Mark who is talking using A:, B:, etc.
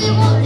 A: we want.